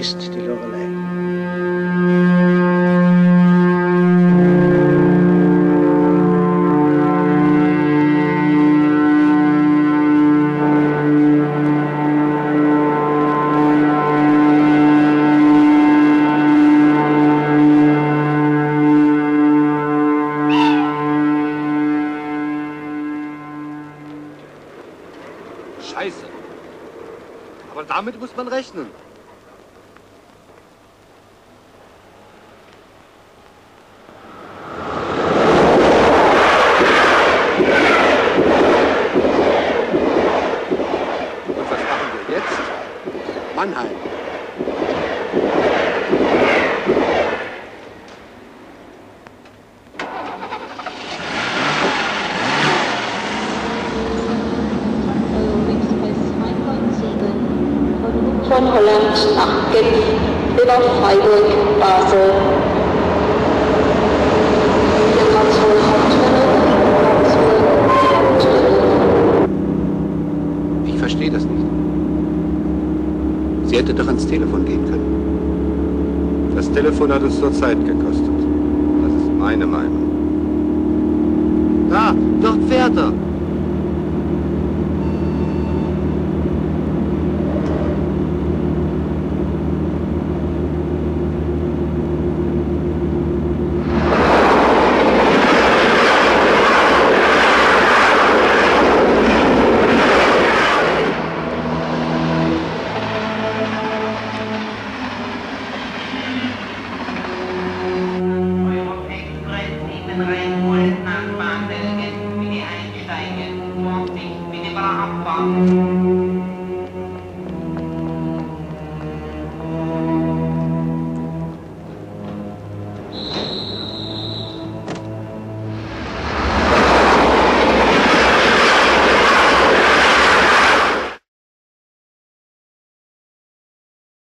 ist die Lorelei. Aber damit muss man rechnen. Mannheim. Von Holland nach Genf über Freiburg, Basel. Der Karlsruhe Sie hätte doch ans Telefon gehen können. Das Telefon hat uns zur Zeit gekostet. Das ist meine Meinung. Da, dort fährt er.